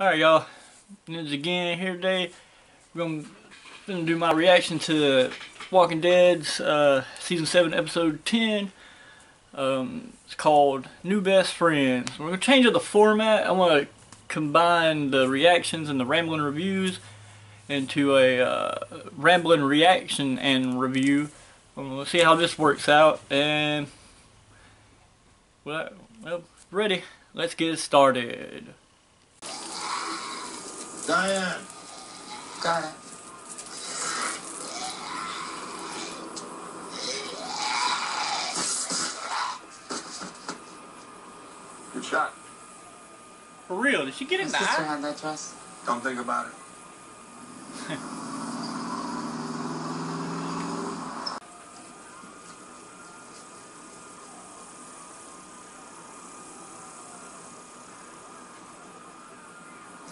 Alright y'all, Ninja again here today. We're gonna, gonna do my reaction to Walking Dead's uh, season 7 episode 10. Um, it's called New Best Friends. We're gonna change up the format. I wanna combine the reactions and the rambling reviews into a uh, rambling reaction and review. We'll see how this works out and well, well ready. Let's get started. Diane. Got it. Good shot. For real, did she get My in the sister eye? had that dress. Don't think about it.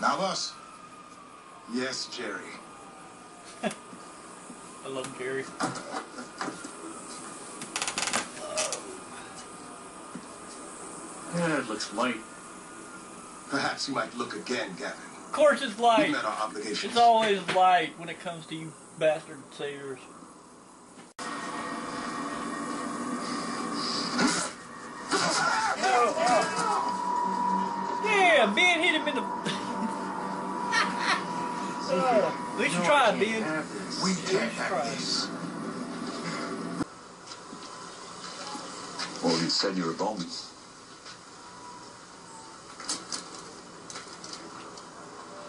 Navas? Yes, Jerry. I love Jerry. Yeah, it looks light. Perhaps you might look again, Gavin. Of course it's light. We light. met our obligations. It's always light when it comes to you bastard saviors. Oh, oh. Yeah, Ben hit him in the. Oh, at least you tried, Ben. We can't have this. Well, you said you were Bowman.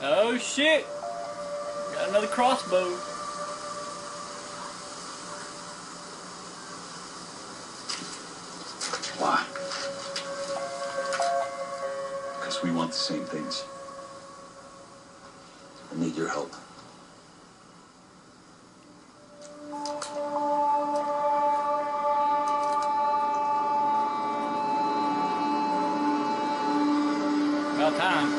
Oh shit! Got another crossbow. About time.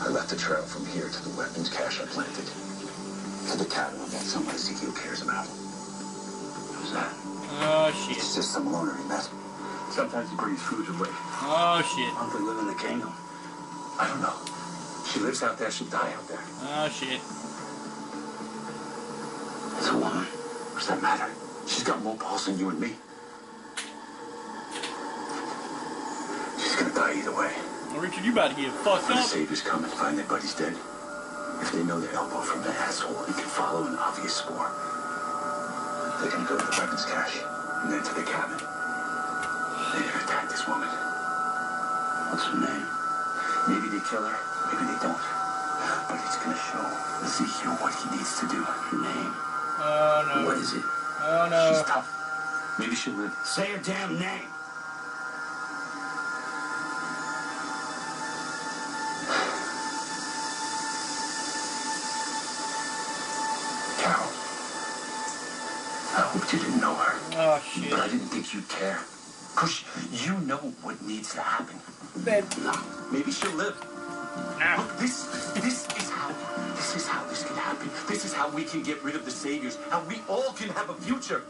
I left a trail from here to the weapons cache I planted. To the cabin that someone Ezekiel cares about. Who's that? Oh shit. It's just some loner he met. Sometimes he brings food away. Oh shit. Probably live in the kingdom. I don't know. She lives out there, she'll die out there. Oh shit. It's a woman. What's that matter? She's got more balls than you and me. She's gonna die either way. Well, Richard, you about to get fucked When the up. saviors come and find their buddy's dead, if they know the elbow from the asshole and can follow an obvious spore, they're gonna go to the weapons cache and then to the cabin. They're gonna attack this woman. What's her name? Maybe they kill her, maybe they don't. But it's gonna show Ezekiel what he needs to do. Her name. Oh no. What is it? Oh no. She's tough. Maybe she'll live. Say her damn name. Shit. but I didn't think you'd care. Cause you know what needs to happen. Ben. No, maybe she'll live. Now. Look, this, this is how, this is how this can happen. This is how we can get rid of the saviors. How we all can have a future.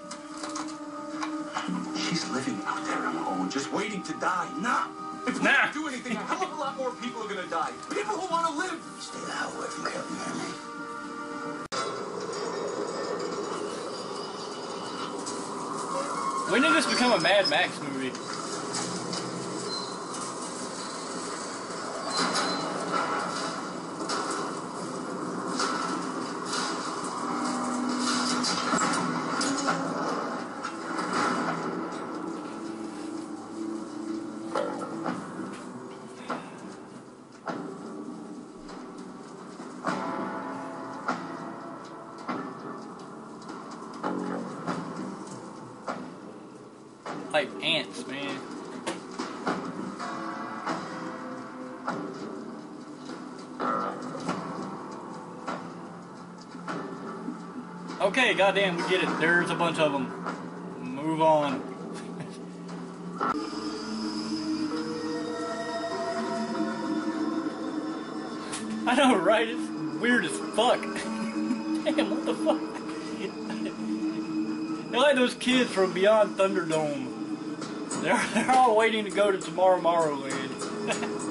She's living out there on her own, just waiting to die. Nah. If we Nah. don't do anything, a hell of a lot more people are gonna die. People who want to live. Stay the hell away from Carol, you When did this become a Mad Max movie? Like ants, man. Okay, goddamn, we get it. There's a bunch of them. Move on. I know, right? It's weird as fuck. Damn, what the fuck? They're like those kids from Beyond Thunderdome. They're, they're all waiting to go to Tomorrow Morrowland.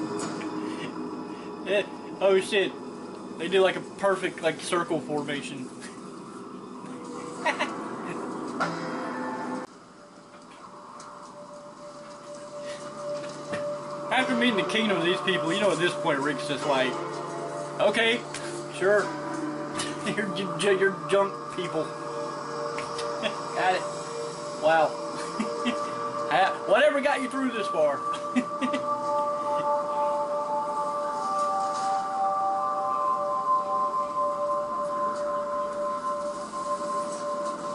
Oh shit. They do like a perfect like circle formation. After meeting the kingdom of these people, you know at this point Rick's just like, okay, sure. you're, you're junk people. got it. Wow. Ha- Whatever got you through this far.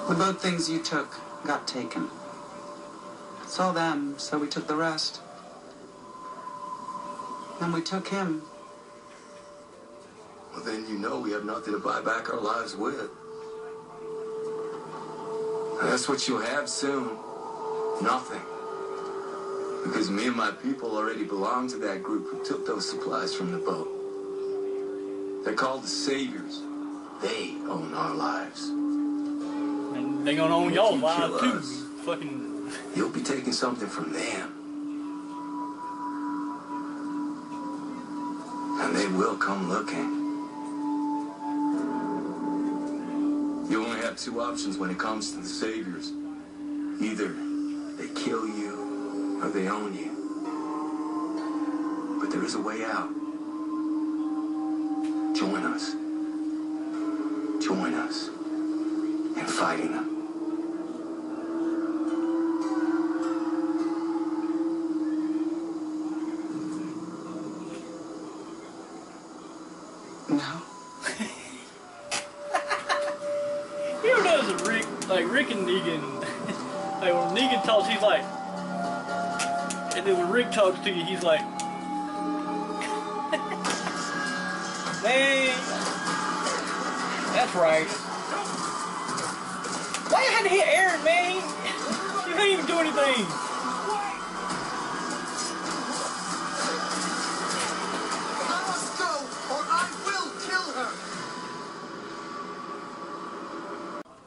The good things you took got taken. Saw them, so we took the rest. Then we took him. Well, then you know we have nothing to buy back our lives with. That's what you'll have soon. Nothing. Because me and my people already belong to that group who took those supplies from the boat. They're called the Saviors. They own our lives. And they gonna own y'all you live kill too. us. Fucking You'll be taking something from them. And they will come looking. You only have two options when it comes to the Saviors. Either they kill you or they own you. But there is a way out. Join us. Join us in fighting them. No. Rick like Rick and Negan like and then when Rick talks to you he's like Man That's right. Why you had to hit Aaron, man? You didn't even do anything.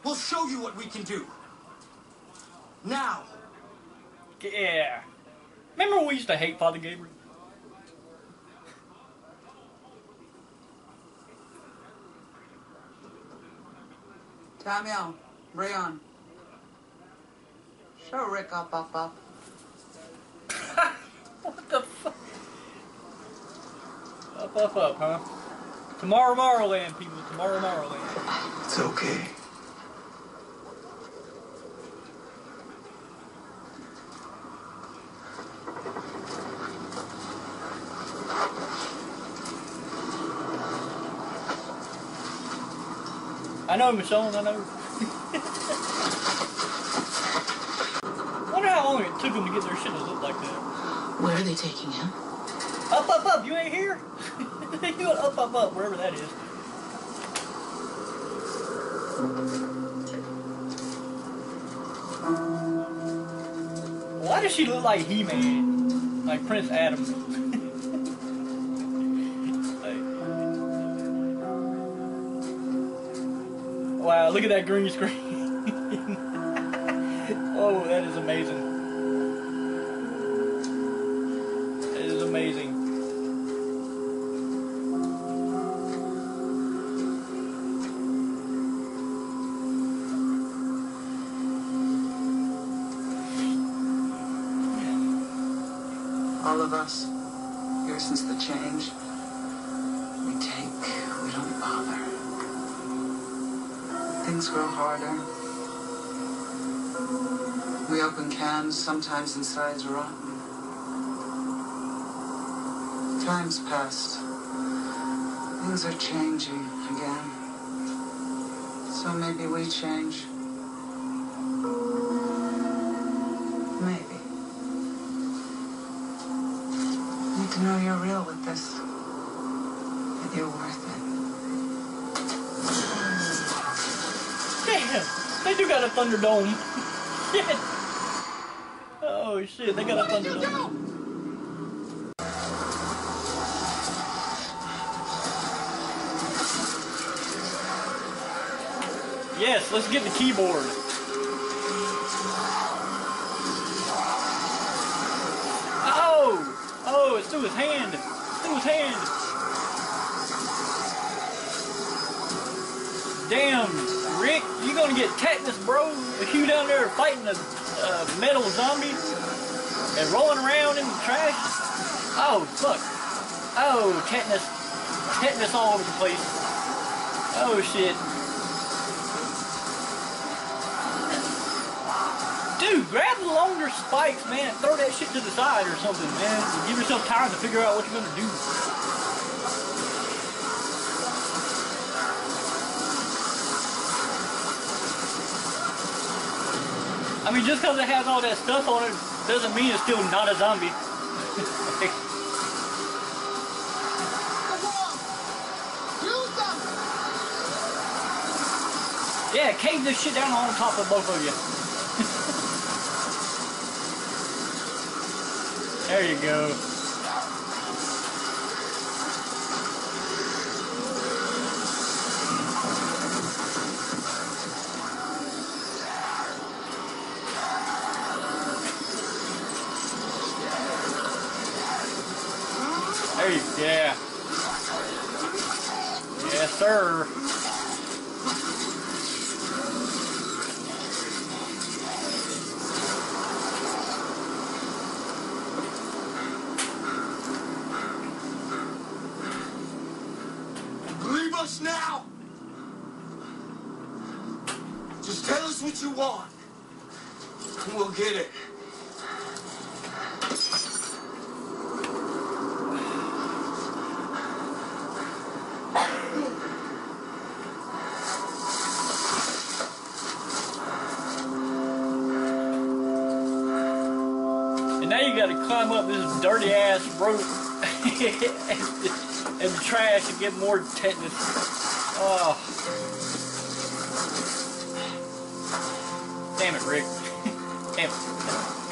We'll show you what we can do. Now. Yeah. Remember when we used to hate Father Gabriel? Tamiel, Rayon. Show Rick up, up, up. What the fuck? Up, up, up, huh? Tomorrow, Tomorrowland, people. Tomorrow, Tomorrowland. It's okay. I know, Michonne, I know. Wonder how long it took them to get their shit to look like that. Where are they taking him? Up, up, up, you ain't here? you went up, up, up, wherever that is. Why does she look like He-Man? Like Prince Adam? Wow, look at that green screen. oh, that is amazing. That is amazing. All of us, here since the change, Grow harder. We open cans, sometimes inside's rotten. Time's passed. Things are changing again. So maybe we change. Maybe. You Need to know you're real with this. That you're worth it. Damn! They do got a Thunderdome. shit! Oh shit, they got a Thunderdome. Yes, let's get the keyboard. Oh! Oh, it's through his hand. Through his hand. Damn, gonna get tetanus, bro. If you down there fighting a uh, metal zombie and rolling around in the trash. Oh, fuck. Oh, tetanus. Tetanus all over the place. Oh, shit. Dude, grab the longer spikes, man. Throw that shit to the side or something, man. Give yourself time to figure out what you're gonna do. Mean, just because it has all that stuff on it doesn't mean it's still not a zombie. yeah, cave this shit down on top of both of you. there you go. We'll get it. And now you gotta climb up this dirty ass rope and the trash and get more tetanus. Oh. Damn it, Rick. Damn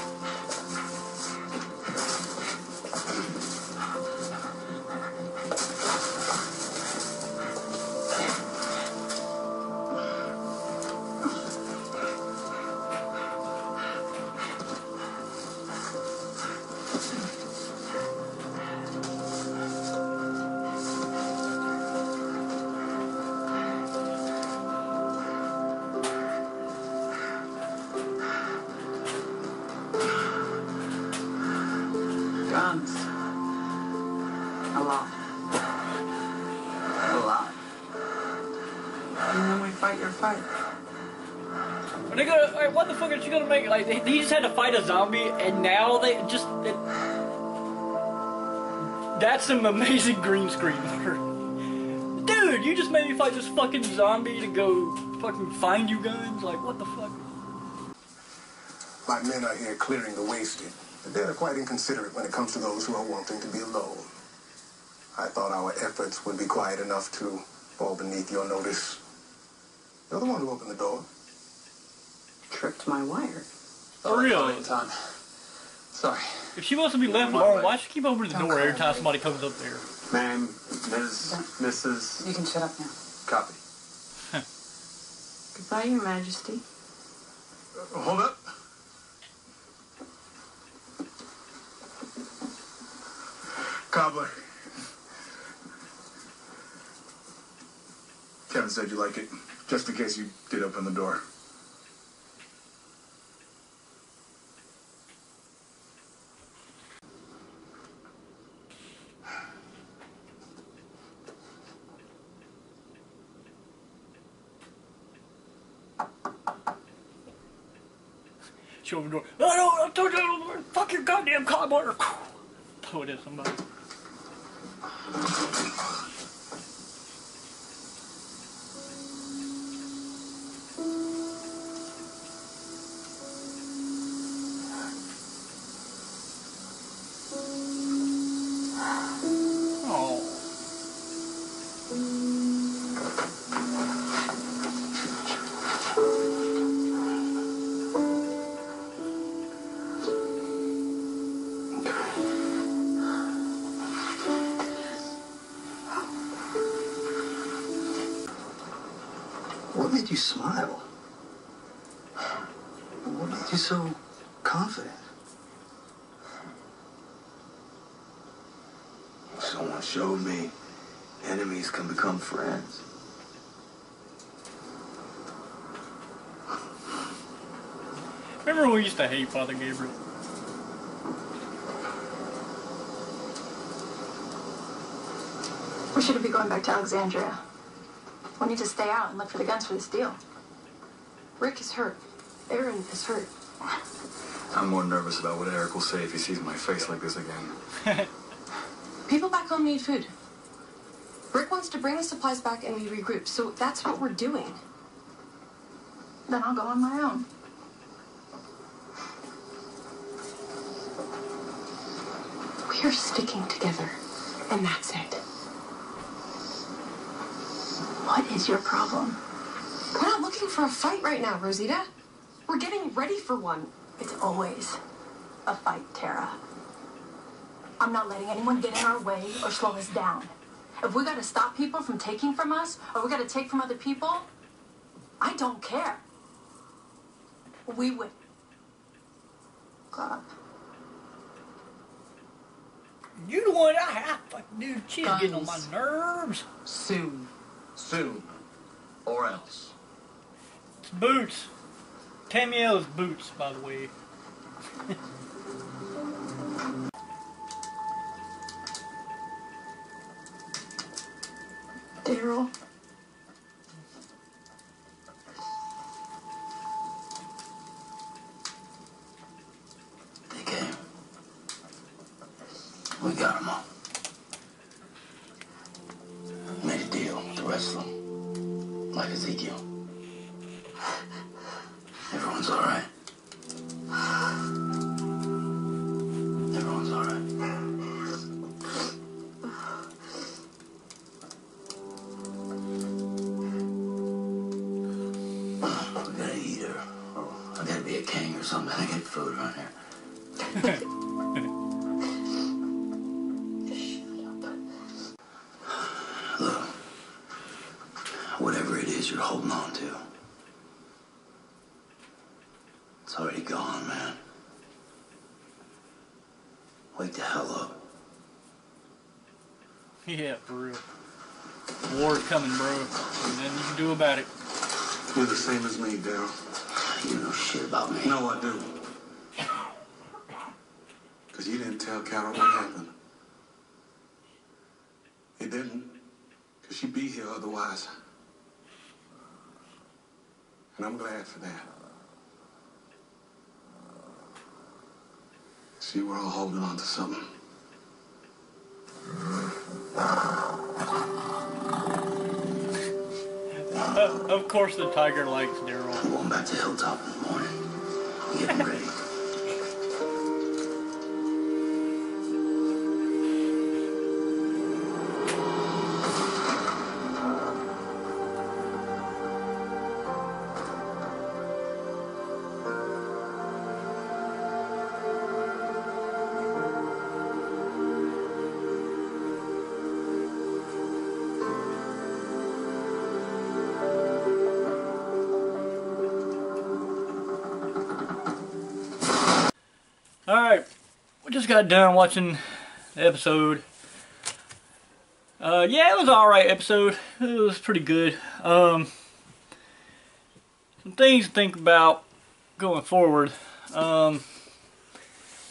alright, what the fuck are you gonna make? Like, they just had to fight a zombie, and now they just. It, that's some amazing green screen. Dude, you just made me fight this fucking zombie to go fucking find you guns? Like, what the fuck? My men are here clearing the wasted. but They're quite inconsiderate when it comes to those who are wanting to be alone. I thought our efforts would be quiet enough to fall beneath your notice. You're the one who opened the door. Tripped my wire. For real. Time. Sorry. If she wants to be left alone, why does she keep opening the door every time somebody comes up there? Ma'am, Ms., Mrs. You can shut up now. Copy. Goodbye, Your Majesty. Hold up. Cobbler. Kevin said you like it, just in case you did open the door. Opened the door. No, no, I told you, fuck your goddamn cobbler. Throw it at somebody. You smile? What made you so confident? Someone showed me enemies can become friends. Remember when we used to hate Father Gabriel? We shouldn't be going back to Alexandria. We need to stay out and look for the guns for this deal. Rick is hurt. Aaron is hurt. I'm more nervous about what Eric will say if he sees my face like this again. People back home need food. Rick wants to bring the supplies back and we regroup, so that's what we're doing. Then I'll go on my own. We're sticking together, and that's it. What is your problem? We're not looking for a fight right now, Rosita. We're getting ready for one. It's always a fight, Tara. I'm not letting anyone get in our way or slow us down. If we gotta stop people from taking from us, or we gotta take from other people, I don't care. We win. Grow up. You the one I, I fucking dude, she's getting on my Guns. nerves. Soon. Soon. Or else. It's boots. Tamiel's boots, by the way. Daryl. They came. We got them all. Made a deal with the rest of them. Yeah, for real. War's coming, bro. And nothing you can do about it. You're the same as me, Daryl. You know shit about me. No, I do. Because you didn't tell Carol what happened. You didn't. Because she'd be here otherwise. And I'm glad for that. See, we're all holding on to something. Uh, of course, the tiger likes Daryl. I'm going back to Hilltop in the morning. I'm Getting ready. Just got done watching the episode. Uh, yeah, it was alright episode. It was pretty good. Um, some things to think about going forward. Um,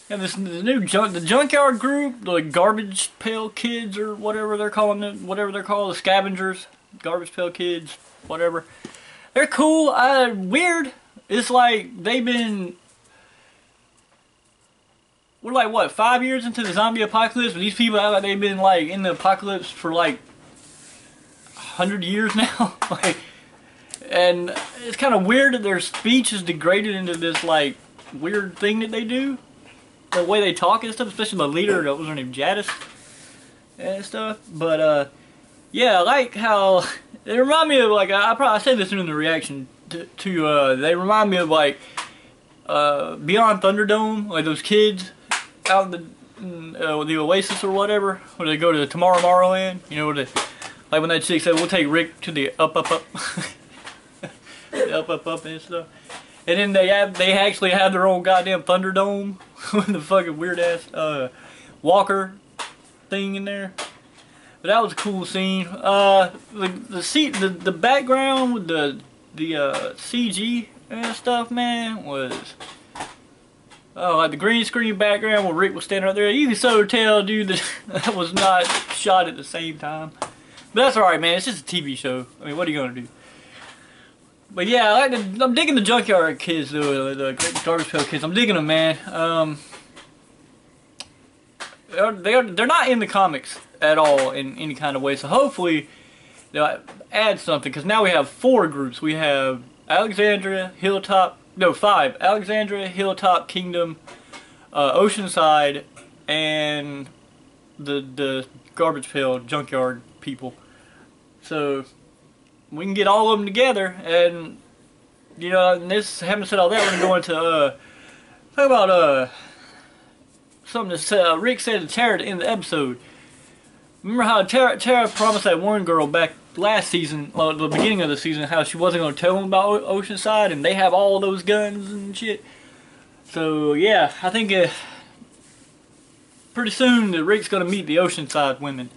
yeah, this the new junk, the junkyard group, the garbage pail kids or whatever they're calling it, whatever they're called, the scavengers, garbage pail kids, whatever. They're cool. Uh, weird. It's like they've been we're like what five years into the zombie apocalypse, but these people act like they've been like in the apocalypse for like hundred years now. like, and it's kind of weird that their speech is degraded into this like weird thing that they do. The way they talk and stuff, especially the leader, that was her name Jadis and stuff. But uh, yeah, I like how they remind me of like I, probably said this in the reaction to, to uh, they remind me of like uh, Beyond Thunderdome, like those kids out in the uh, the Oasis or whatever, where they go to the Tomorrow Tomorrowland. You know, they, like when that chick said, "We'll take Rick to the up, up, up, the up, up, up," and stuff. And then they have they actually have their own goddamn Thunderdome with the fucking weird ass uh, Walker thing in there. But that was a cool scene. Uh, the the seat, the the background with the the uh, CG and stuff, man, was oh like the green screen background where Rick was standing up there. You can so tell, dude, that that was not shot at the same time. But that's alright, man. It's just a TV show. I mean, what are you gonna do? But yeah, I the, I'm digging the Junkyard Kids, though, the Garbage Pail Kids. I'm digging them, man. Um, they're, they're, they're not in the comics at all in any kind of way. So hopefully they'll add something because now we have four groups. We have Alexandria, Hilltop, no five. Alexandria, Hilltop, Kingdom, uh, Oceanside, and the the garbage pail junkyard people. So we can get all of them together and you know and this having said all that we're gonna go uh talk about uh something that uh, Rick said to Tara in the episode. Remember how Tara, Tara promised that one girl back last season, well, the beginning of the season, how she wasn't going to tell them about o Oceanside, and they have all those guns and shit. So yeah, I think uh, pretty soon that Rick's going to meet the Oceanside women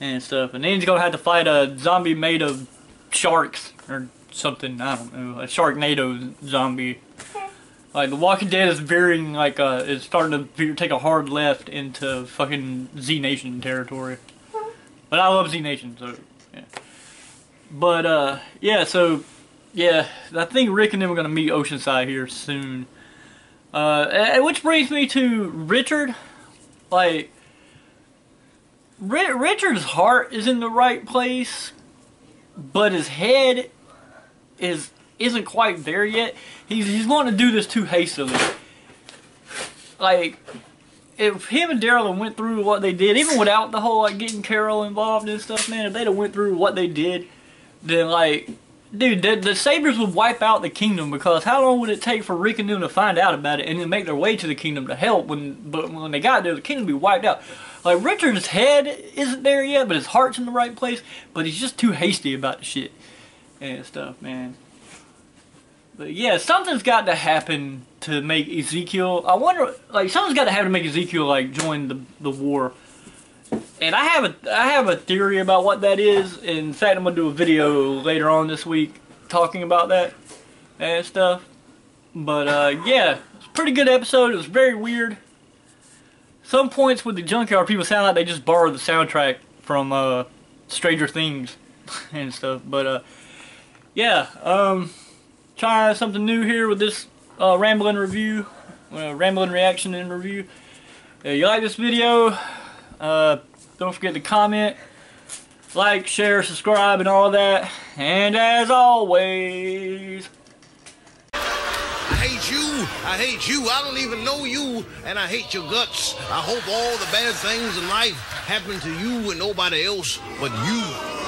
and stuff, and then he's going to have to fight a zombie made of sharks or something. I don't know, a Sharknado zombie. Like The Walking Dead is veering like uh, it's starting to take a hard left into fucking Z Nation territory. But I love Z Nation, so. But uh, yeah, so yeah, I think Rick and them are gonna meet Oceanside here soon. Uh, which brings me to Richard. Like, Richard's heart is in the right place, but his head is isn't quite there yet. He's he's wanting to do this too hastily. Like if him and Daryl went through what they did, even without the whole like getting Carol involved and stuff, man, if they'd have went through what they did, then like, dude, the, the Saviors would wipe out the kingdom because how long would it take for Rick and them to find out about it and then make their way to the kingdom to help when, but when they got there, the kingdom would be wiped out. Like Richard's head isn't there yet, but his heart's in the right place, but he's just too hasty about the shit and stuff, man. But yeah, something's got to happen to make Ezekiel. I wonder, like, something's got to happen to make Ezekiel like join the the war. And I have a I have a theory about what that is. In fact, I'm gonna do a video later on this week talking about that and stuff. But uh, yeah, it's a pretty good episode. It was very weird. Some points with the junkyard people sound like they just borrowed the soundtrack from uh, Stranger Things and stuff. But uh, yeah, um, try something new here with this uh, rambling review, uh, rambling reaction and review. If you like this video, uh, don't forget to comment, like, share, subscribe, and all that. And as always, I hate you. I hate you. I don't even know you, and I hate your guts. I hope all the bad things in life happen to you and nobody else but you.